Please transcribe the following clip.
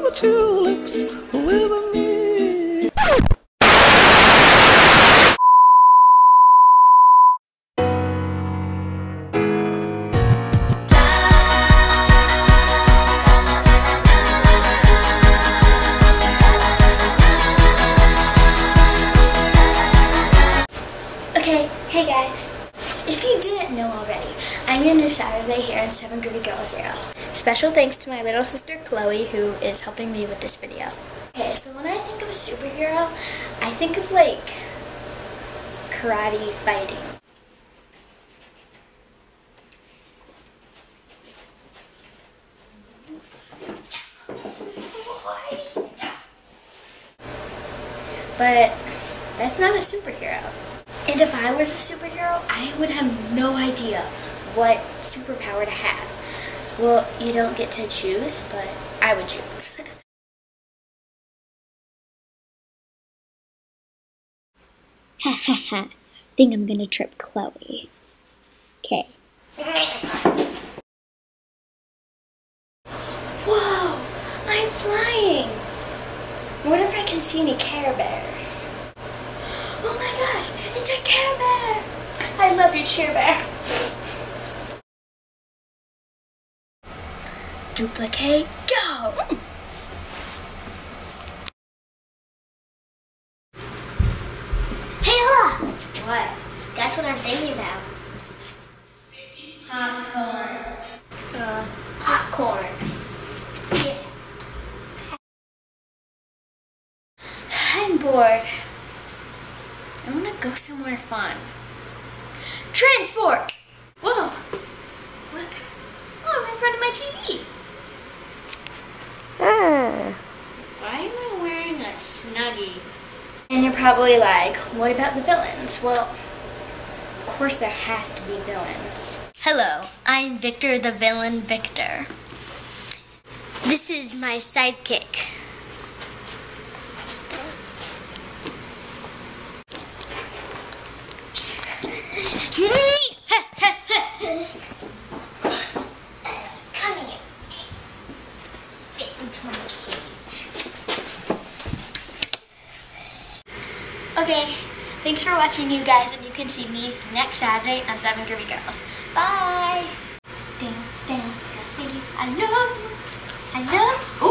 the tulips with me. Okay, hey guys. If you didn't know already, I'm your new Saturday here on 7 Groovy Girls Zero. Special thanks to my little sister Chloe who is helping me with this video. Okay, so when I think of a superhero, I think of like karate fighting. But that's not a superhero. And if I was a superhero, I would have no idea what superpower to have. Well, you don't get to choose, but I would choose. Ha ha ha. Think I'm gonna trip Chloe. Okay. Whoa! I'm flying! What if I can see any Care Bears? Oh my gosh! It's a Care Bear! I love you, Cheer Bear. Duplicate, go! Hey, Ella! What? Guess what I'm thinking about? Popcorn. Uh, popcorn. Yeah. I'm bored. I want to go somewhere fun. Transport! Whoa! What? Oh, I'm in front of my TV. Why am I wearing a snuggie? And you're probably like, what about the villains? Well, of course there has to be villains. Hello, I'm Victor the Villain Victor. This is my sidekick. Okay, thanks for watching you guys, and you can see me next Saturday on 7 Groovy Girls. Bye! Dance, dance, see. I love, I love.